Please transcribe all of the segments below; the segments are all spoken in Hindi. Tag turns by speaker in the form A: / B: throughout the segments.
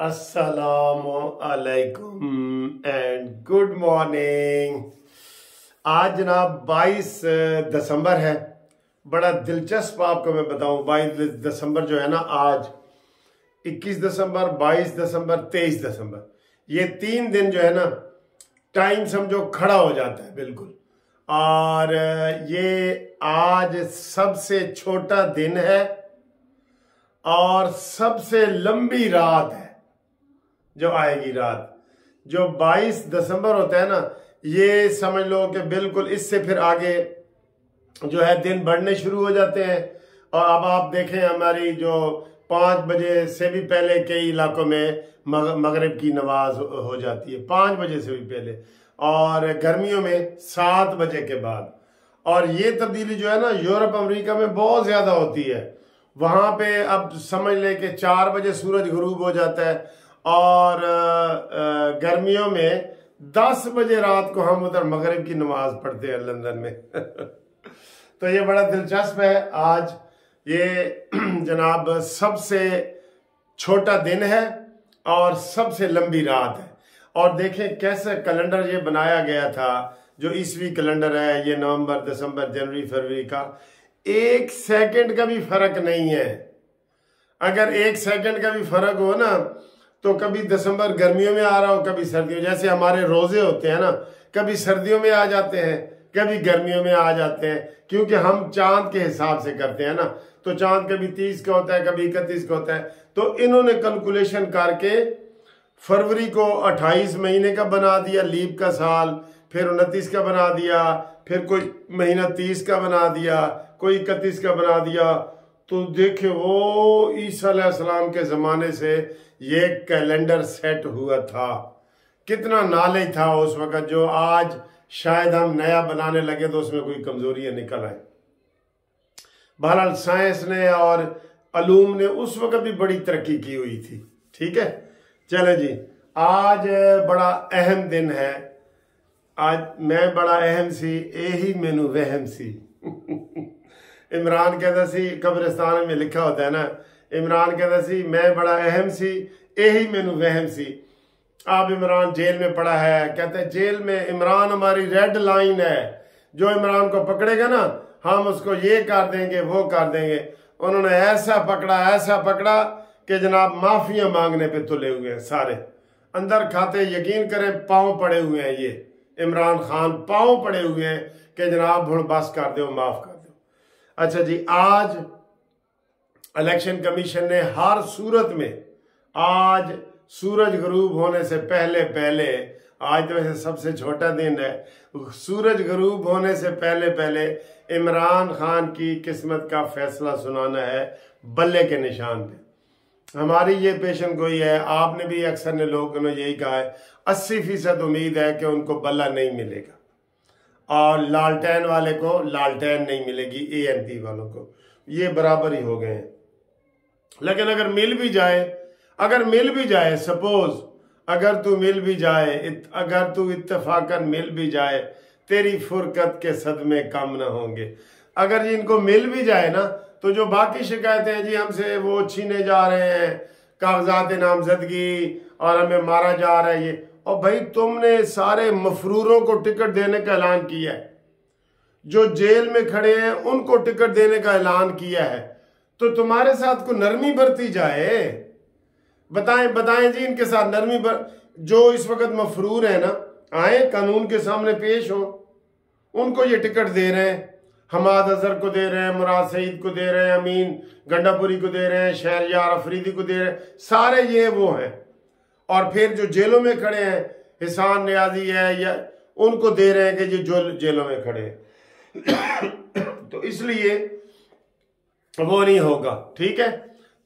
A: असलकुम एंड गुड मॉर्निंग आज जनाब 22 दिसंबर है। बड़ा दिलचस्प आपको मैं बताऊँ 22 दिसंबर जो है ना, आज 21 दिसंबर 22 दिसंबर 23 दिसंबर। ये तीन दिन जो है ना टाइम समझो खड़ा हो जाता है, बिल्कुल। और ये आज सबसे छोटा दिन है और सबसे लंबी रात है। जो आएगी रात। जो 22 दिसंबर होता है ना, ये समझ लो कि बिल्कुल इससे फिर आगे जो है दिन बढ़ने शुरू हो जाते हैं। और अब आप देखें हमारी जो पाँच बजे से भी पहले कई इलाकों में मगरब की नमाज़ हो जाती है, पाँच बजे से भी पहले। और गर्मियों में सात बजे के बाद। और ये तब्दीली जो है ना, यूरोप, अमेरिका में बहुत ज़्यादा होती है। वहाँ पे अब समझ ले कि चार बजे सूरज गरूब हो जाता है। और गर्मियों में दस बजे रात को हम उधर मगरब की नमाज़ पढ़ते हैं लंदन में। तो ये बड़ा दिलचस्प है। आज ये, जनाब, सबसे छोटा दिन है और सबसे लंबी रात है। और देखें कैसे कैलेंडर ये बनाया गया था, जो ईसवी कैलेंडर है, ये नवंबर, दिसंबर, जनवरी, फरवरी का, एक सेकंड का भी फ़र्क नहीं है। अगर एक सेकंड का भी फ़र्क हो ना तो कभी दिसंबर गर्मियों में आ रहा हो, कभी सर्दियों, जैसे हमारे रोज़े होते हैं ना, कभी सर्दियों में आ जाते हैं, कभी गर्मियों में आ जाते हैं, क्योंकि हम चाँद के हिसाब से करते हैं ना। तो चाँद कभी तीस का होता है, कभी इकतीस का होता है। तो इन्होंने कैलकुलेशन करके फरवरी को अट्ठाईस महीने का बना दिया, लीप का साल, फिर उनतीस का बना दिया, फिर कोई महीना तीस का बना दिया, कोई इकतीस का बना दिया तो देखे वो ईसा के ज़माने से ये कैलेंडर सेट हुआ था। कितना नॉलेज था उस वक्त जो आज शायद हम नया बनाने लगे तो उसमें कोई कमजोरियाँ निकल आए बहरहाल साइंस ने और अलूम ने उस वक्त भी बड़ी तरक्की की हुई थी, ठीक है? चले जी, आज बड़ा अहम दिन है। आज मैं बड़ा अहम सी यही मेनू वहम सी। इमरान कहता सी, कब्रिस्तान में लिखा होता है ना। इमरान कहता सी, मैं बड़ा अहम सी, यही मैनू वहम सी। आप इमरान जेल में पड़ा है। कहते, जेल में इमरान हमारी रेड लाइन है। जो इमरान को पकड़ेगा ना, हम उसको ये कर देंगे, वो कर देंगे। उन्होंने ऐसा पकड़ा ऐसा पकड़ा कि जनाब माफिया मांगने पे तुले हुए हैं सारे। अंदर खाते यकीन करें, पाँव पड़े हुए हैं ये। इमरान खान पाँव पड़े हुए हैं कि जनाब भुड़ बस कर दो माफ़ कर। अच्छा जी, आज इलेक्शन कमीशन ने हर सूरत में, आज सूरज गरूब होने से पहले पहले, आज तो वैसे सबसे छोटा दिन है, सूरज गरूब होने से पहले पहले इमरान खान की किस्मत का फैसला सुनाना है बल्ले के निशान पे। हमारी ये पेशन गोई है, आपने भी अक्सर ने लोगों ने यही कहा है, अस्सी फ़ीसद उम्मीद है कि उनको बल्ला नहीं मिलेगा। और लालटेन वाले को लालटेन नहीं मिलेगी ए एन पी वालों को। ये बराबर ही हो गए। हैं लेकिन अगर मिल भी जाए अगर मिल भी जाए सपोज़ अगर तू मिल भी जाए इत, अगर तू इत्तेफाकन मिल भी जाए तेरी फुरकत के सदमे कम ना होंगे। अगर इनको मिल भी जाए ना तो जो बाकी शिकायतें हैं जी हमसे वो छीने जा रहे हैं कागजात नामजदगी और हमें मारा जा रहा है ये और भाई तुमने सारे मफरूरों को टिकट देने का ऐलान किया है। जो जेल में खड़े हैं, उनको टिकट देने का ऐलान किया है। तो तुम्हारे साथ को नरमी बरती जाए। बताएँ बताएँ जी, इनके साथ नरमी बर, जो इस वक्त मफरूर है ना, आए, कानून के सामने पेश हो। उनको ये टिकट दे रहे हैं। हमाद अजहर को दे रहे हैं, मुराद सईद को दे रहे हैं, अमीन गंडापुरी को दे रहे हैं शहरयार अफरीदी को दे रहे हैं। सारे ये वो हैं। और फिर जो जेलों में खड़े हैं, हिसान, न्याजी है, या उनको दे रहे हैं कि ये जो जेलों में खड़े तो इसलिए वो नहीं होगा, ठीक है?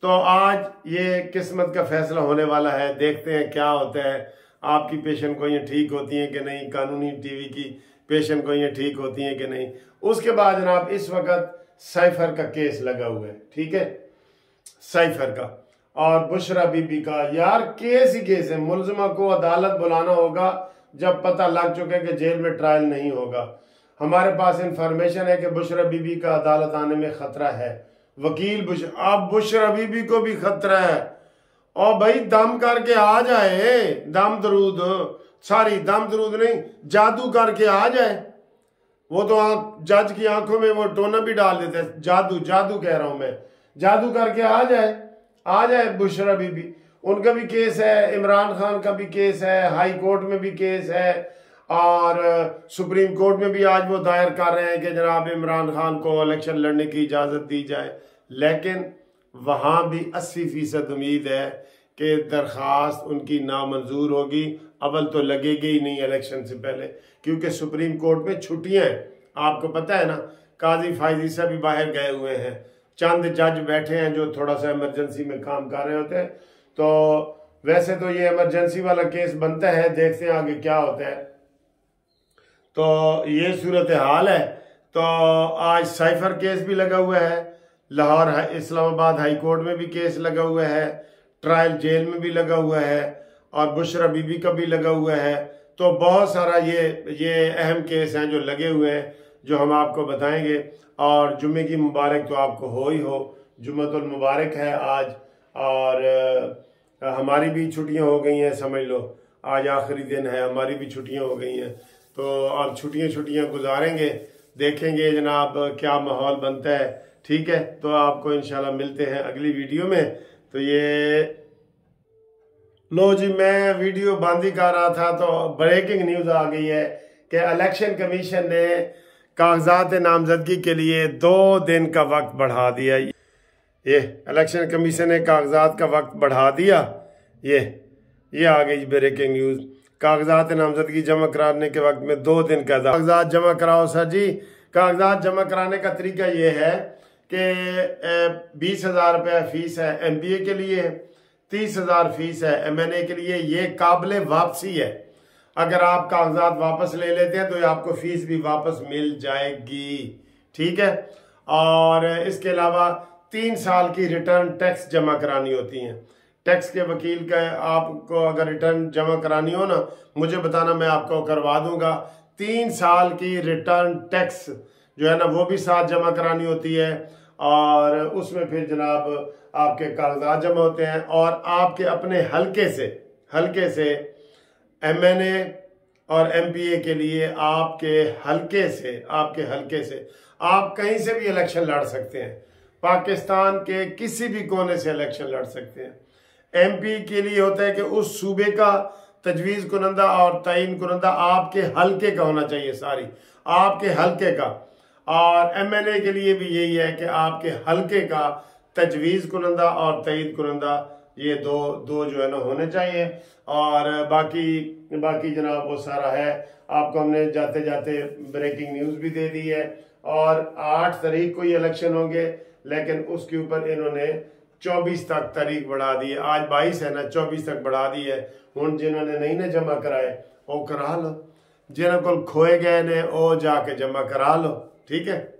A: तो आज ये किस्मत का फैसला होने वाला है, देखते हैं क्या होता है। आपकी पेशन ये ठीक होती हैं कि नहीं? कानूनी टीवी की पेशन ये ठीक होती हैं कि नहीं? उसके बाद जनाब, इस वक्त साइफर का केस लगा हुआ है, ठीक है? साइफर का। और बुशरा बीबी का। यार, केस ही केस है। मुलजमा को अदालत बुलाना होगा, जब पता लग चुके कि जेल में ट्रायल नहीं होगा। हमारे पास इंफॉर्मेशन है कि बुशरा बीबी का अदालत आने में खतरा है। वकील बुश, अब बुशरा बीबी को भी खतरा है। और भाई, दम करके आ जाए। दम दरूद सारी दम दरूद नहीं, जादू करके आ जाए। वो तो आँख, जज की आँखों में वो टोना भी डाल देते जादू जादू कह रहा हूँ मैं। जादू करके आ जाए। आ जाए बुशरा बीबी। उनका भी केस है, इमरान खान का भी केस है, हाई कोर्ट में भी केस है, और सुप्रीम कोर्ट में भी आज वो दायर कर रहे हैं कि जनाब इमरान खान को इलेक्शन लड़ने की इजाज़त दी जाए। लेकिन वहाँ भी 80 फ़ीसद उम्मीद है कि दरख्वास्त उनकी नामंजूर होगी। अवल तो लगेगी ही नहीं इलेक्शन से पहले, क्योंकि सुप्रीम कोर्ट में छुट्टियाँ हैं। आपको पता है ना, काजी फायजी भी बाहर गए हुए हैं। चंद जज बैठे हैं जो थोड़ा सा इमरजेंसी में काम कर रहे होते हैं। तो वैसे तो ये इमरजेंसी वाला केस बनता है, देखते हैं आगे क्या होता है। तो ये सूरत हाल है। तो आज साइफर केस भी लगा हुआ है। लाहौर इस्लामाबाद हाई कोर्ट में भी केस लगा हुआ है। ट्रायल जेल में भी लगा हुआ है और बुशरा बीबी का भी लगा हुआ है। तो बहुत सारा ये ये अहम केस हैं जो लगे हुए हैं। जो हम आपको बताएँगे। और जुम्मे की मुबारक तो आपको हो ही हो। जुम्मतुल मुबारक है आज। और हमारी भी छुट्टियाँ हो गई हैं, समझ लो। आज आखिरी दिन है, हमारी भी छुट्टियाँ हो गई हैं। तो अब छुट्टियाँ छुट्टियाँ गुजारेंगे, देखेंगे जनाब क्या माहौल बनता है। ठीक है तो आपको इंशाल्लाह मिलते हैं अगली वीडियो में। तो ये, लो जी, मैं वीडियो बंद ही कर रहा था तो ब्रेकिंग न्यूज़ आ गई है कि इलेक्शन कमीशन ने कागजात नामजदगी के लिए दो दिन का वक्त बढ़ा दिया। ये इलेक्शन कमीशन ने कागजात का वक्त बढ़ा दिया। ये ये आ गई ब्रेकिंग न्यूज़। कागजात नामजदगी जमा कराने के वक्त में दो दिन का कागजात जमा कराओ, सर जी। कागजात जमा कराने का तरीका ये है कि बीस हज़ार रुपया फ़ीस है एम बी ए के लिए, तीस हज़ार फ़ीस है एम एन ए के लिए। ये काबिल वापसी है। अगर आप कागजात वापस ले लेते हैं तो आपको फ़ीस भी वापस मिल जाएगी। ठीक है? और इसके अलावा तीन साल की रिटर्न टैक्स जमा करानी होती हैं। टैक्स के वकील का आपको अगर रिटर्न जमा करानी हो ना, मुझे बताना, मैं आपको करवा दूँगा। तीन साल की रिटर्न टैक्स जो है ना, वो भी साथ जमा करानी होती है। और उसमें फिर जनाब आपके कागजात जमा होते हैं। और आपके अपने हल्के से हल्के से एमएनए और एमपीए के लिए आपके हल्के से, आपके हल्के से आप कहीं से भी इलेक्शन लड़ सकते हैं। पाकिस्तान के किसी भी कोने से इलेक्शन लड़ सकते हैं। एमपी के लिए होता है कि उस सूबे का तजवीज़ कुनंदा और तयन कुनंदा आपके हल्के का होना चाहिए सारी, आपके हल्के का। और एमएनए के लिए भी यही है कि आपके हल्के का तजवीज़ कुनंदा और तयन कुनंदा ये दो दो जो है ना होने चाहिए। और बाकी बाकी जनाब वो सारा है। आपको हमने जाते जाते ब्रेकिंग न्यूज़ भी दे दी है। और आठ तारीख को ये इलेक्शन होंगे, लेकिन उसके ऊपर इन्होंने 24 तक तारीख बढ़ा दी है। आज 22 है ना 24 तक बढ़ा दी है। हूँ जिन्होंने नहीं ने जमा कराए, वो करा लो। जिन्होंने को खोए गए ने, वो जाके जमा करा लो। ठीक है?